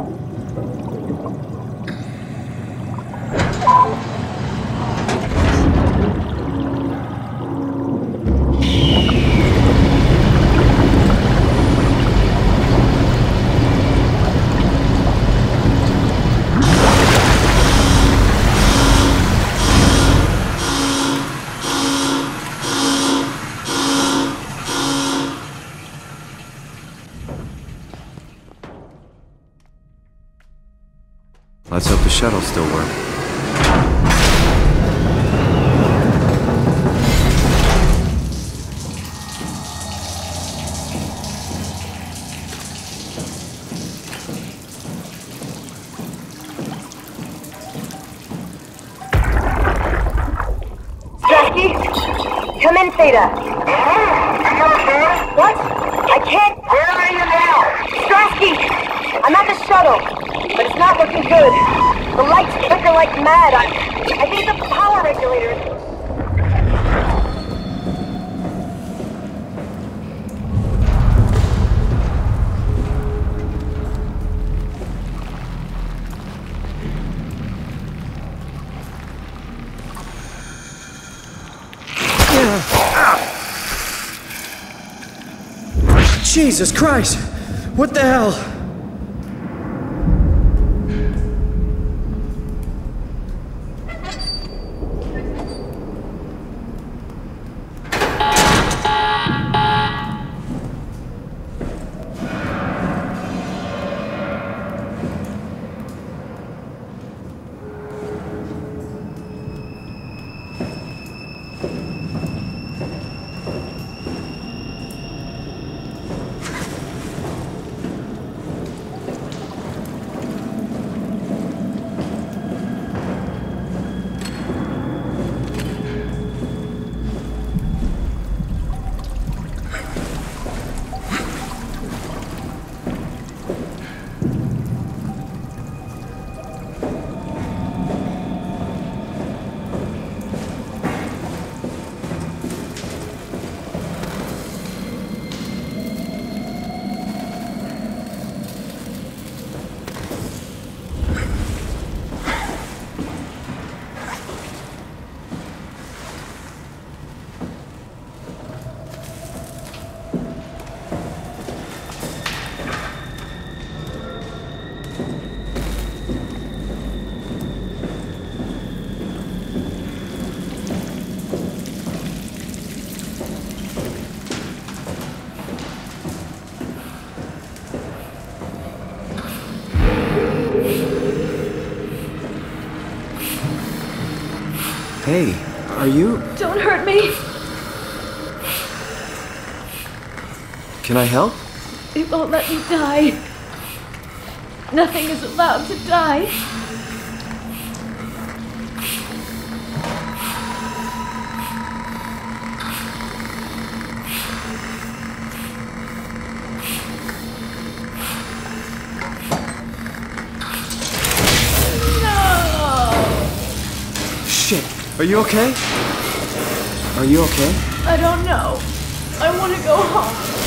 Oh. Shuttle still works. Jackie? Come in, Theta. What? I can't. Where are you now? Strasky! I'm at the shuttle, but it's not looking good. Like mad. I, I think the power regulator is... Jesus Christ! What the hell? Hey, are you? Don't hurt me. Can I help? It won't let me die. Nothing is allowed to die. You okay? Are you okay? I don't know. I want to go home.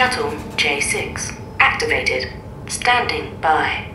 Shuttle J6 activated. Standing by.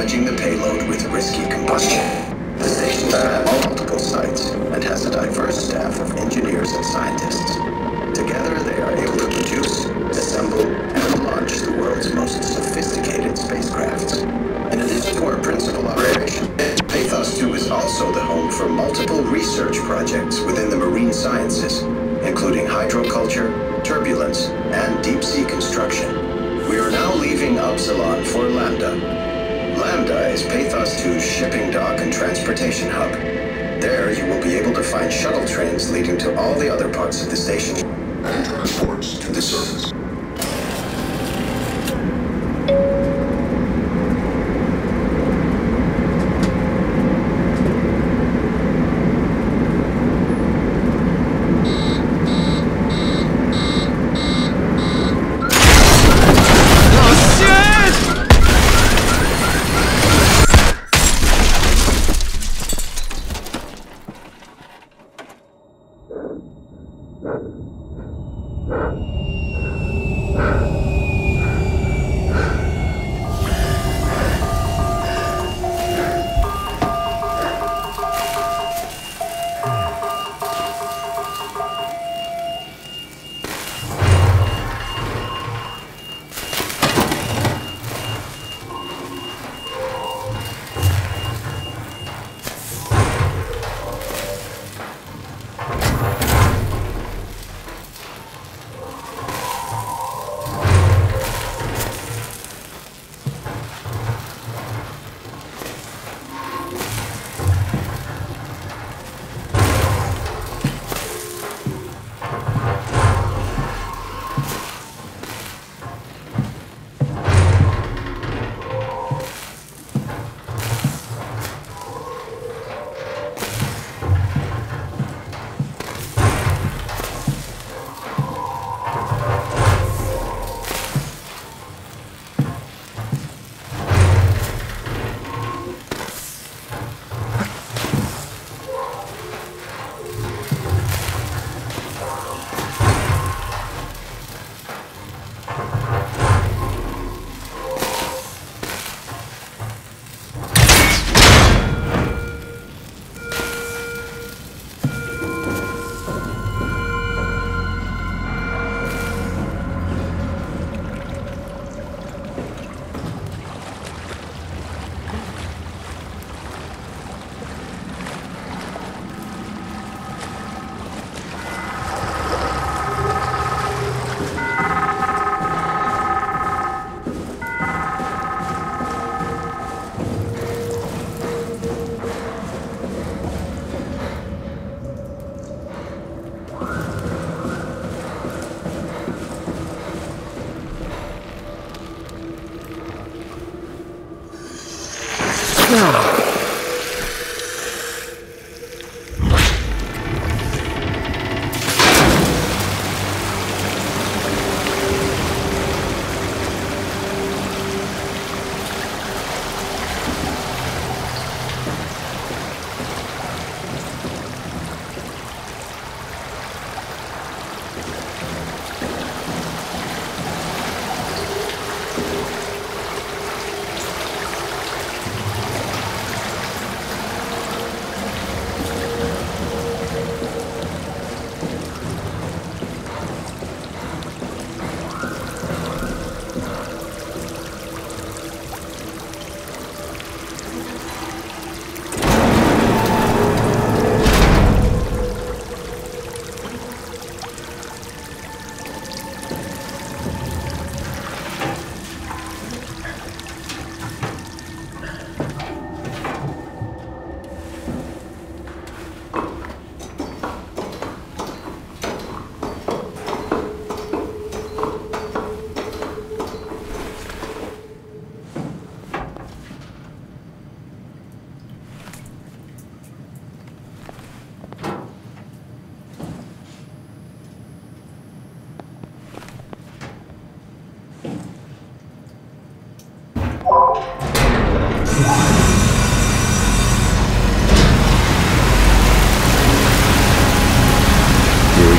Damaging the payload with risky combustion. The station spans multiple sites and has a diverse staff of engineers and scientists. Together, they are able to produce, assemble, and launch the world's most sophisticated spacecrafts. In addition to our principal operation, Pathos 2 is also the home for multiple research projects within the marine sciences, including hydroculture, turbulence, and deep sea construction. We are now leaving Upsilon for Lambda. Lambda is Pathos 2's shipping dock and transportation hub. There, you will be able to find shuttle trains leading to all the other parts of the station and transports to the surface.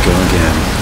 Go again.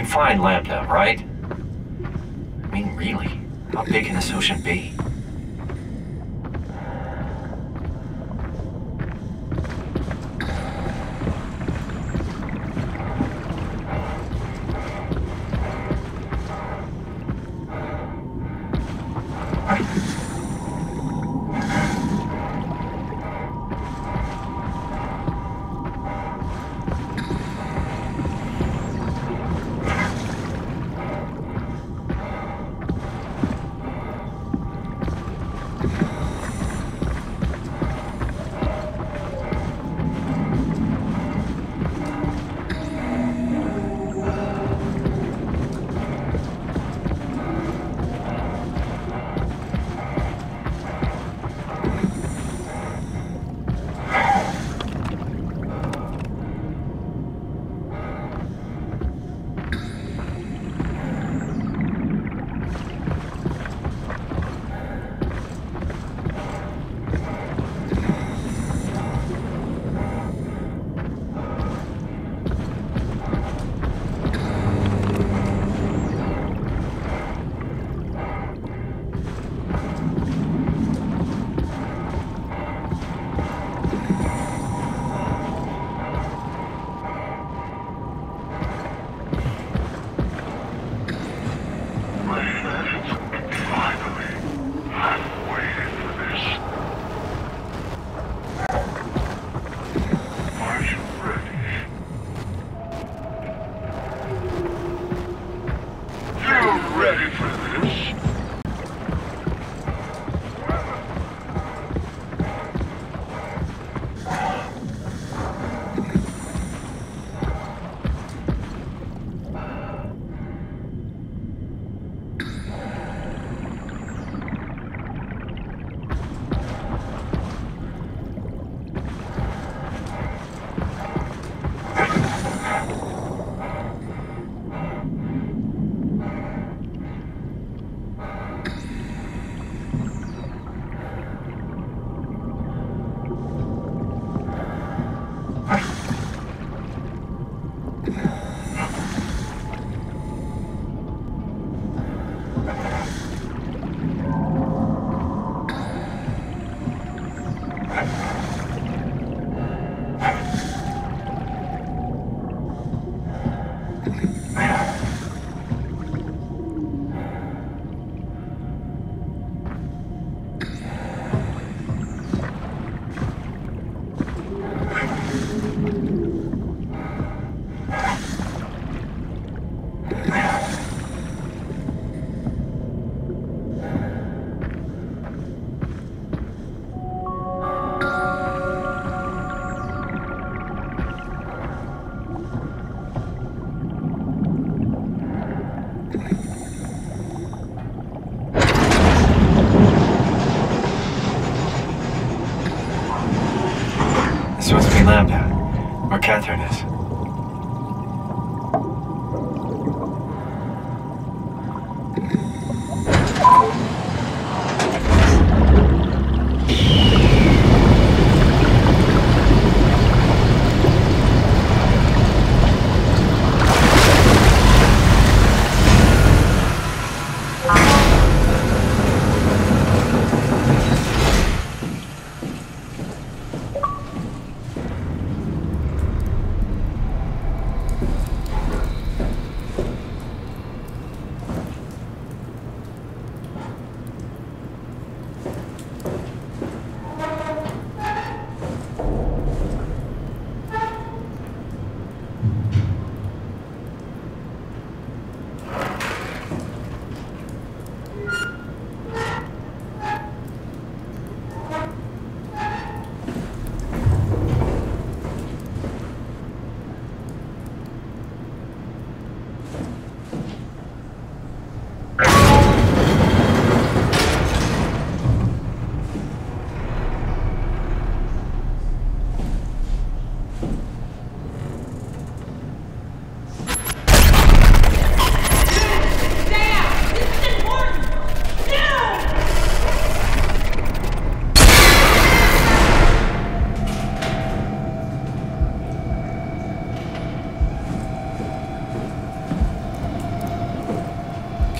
Can find Lambda, right? I mean, really, how big can this ocean be?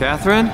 Catherine?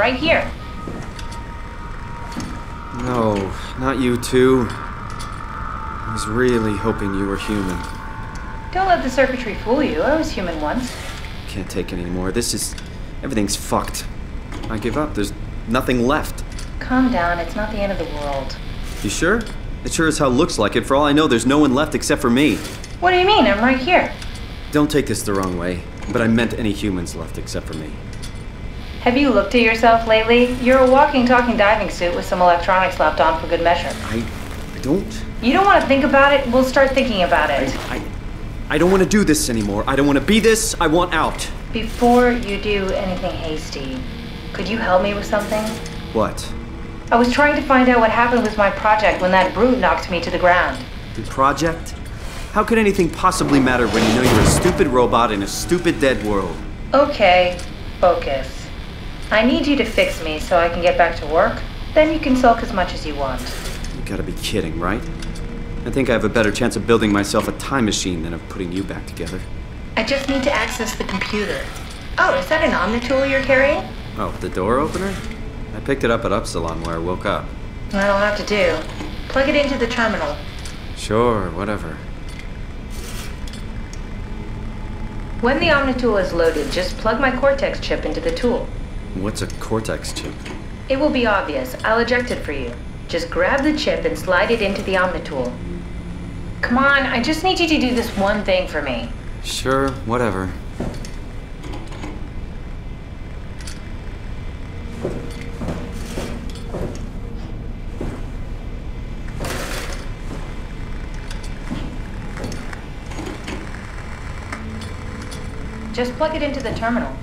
Right here. No, not you two. I was really hoping you were human. Don't let the circuitry fool you. I was human once. Can't take it anymore. This is. Everything's fucked. I give up. There's nothing left. Calm down. It's not the end of the world. You sure? It sure as hell looks like it. For all I know, there's no one left except for me. What do you mean? I'm right here. Don't take this the wrong way, but I meant any humans left except for me. Have you looked at yourself lately? You're a walking, talking diving suit with some electronics slapped on for good measure. I. I don't. You don't want to think about it? We'll start thinking about it. I. I don't want to do this anymore. I don't want to be this. I want out. Before you do anything hasty, could you help me with something? What? I was trying to find out what happened with my project when that brute knocked me to the ground. The project? How could anything possibly matter when you know you're a stupid robot in a stupid dead world? Okay, focus. I need you to fix me so I can get back to work. Then you can sulk as much as you want. You gotta be kidding, right? I think I have a better chance of building myself a time machine than of putting you back together. I just need to access the computer. Oh, is that an Omnitool you're carrying? Oh, the door opener? I picked it up at Upsilon where I woke up. That'll have to do. Plug it into the terminal. Sure, whatever. When the Omnitool is loaded, just plug my Cortex chip into the tool. What's a Cortex chip? It will be obvious. I'll eject it for you. Just grab the chip and slide it into the Omnitool. Come on, I just need you to do this one thing for me. Sure, whatever. Just plug it into the terminal.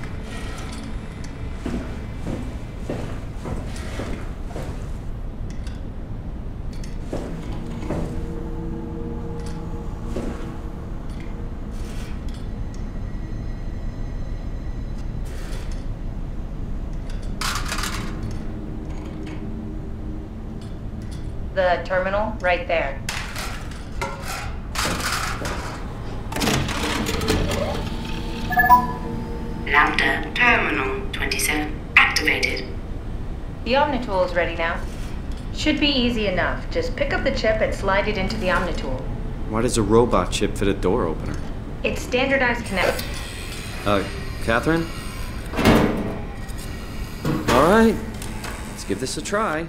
The terminal right there. Lambda Terminal 27 activated. The Omnitool is ready now. Should be easy enough. Just pick up the chip and slide it into the Omnitool. Why does a robot chip fit a door opener? It's standardized connect. Uh, Catherine? Alright, let's give this a try.